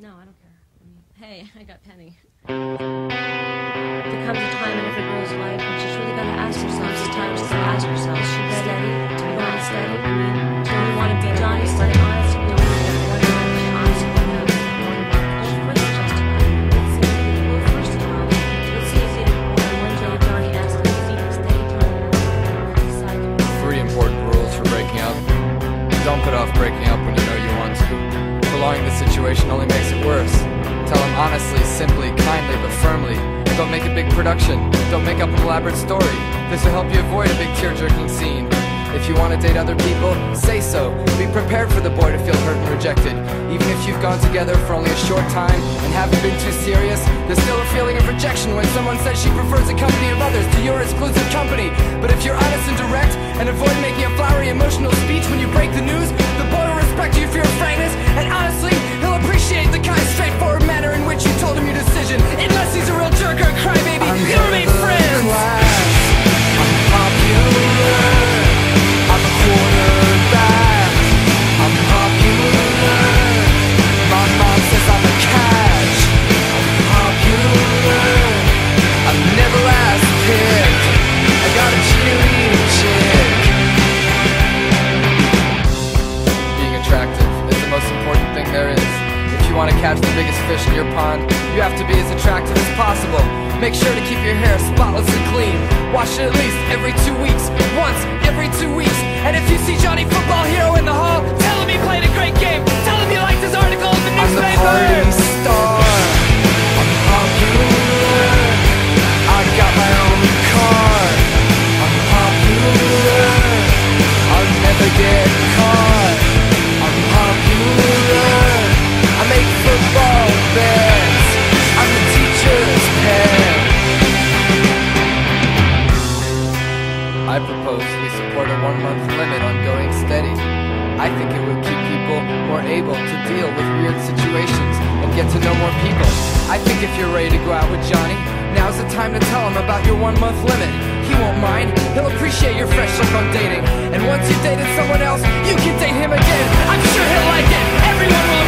No, I don't care. I mean, hey, I got Penny. There comes a time in every girl's life when she's really got to ask herself. Sometimes to ask herself, is she want to steady? Do you want to be Johnny steady? Honest, you know, one night, honest. Decide to- Three important rules for breaking up. Don't put off breaking up when you know you want to. Prolonging the situation only makes it worse. Tell him honestly, simply, kindly, but firmly. And don't make a big production. Don't make up an elaborate story. This will help you avoid a big tear-jerking scene. If you want to date other people, say so. Be prepared for the boy to feel hurt and rejected. Even if you've gone together for only a short time and haven't been too serious, there's still a feeling of rejection when someone says she prefers the company of others to your exclusive company. But if you're honest and direct and avoid making a flowery emotional speech when you break the news, the boy respect you for your frankness and honestly, he'll appreciate the kind, straightforward manner want to catch the biggest fish in your pond, you have to be as attractive as possible. Make sure to keep your hair spotless and clean. Wash it at least every two weeks, once every two weeks. And if you see Johnny Football Hero in the hall, support a one month limit on going steady. I think it would keep people more able to deal with weird situations and get to know more people. I think if you're ready to go out with Johnny, now's the time to tell him about your one month limit. He won't mind, he'll appreciate your fresh look on dating. And once you've dated someone else, you can date him again. I'm sure he'll like it. Everyone will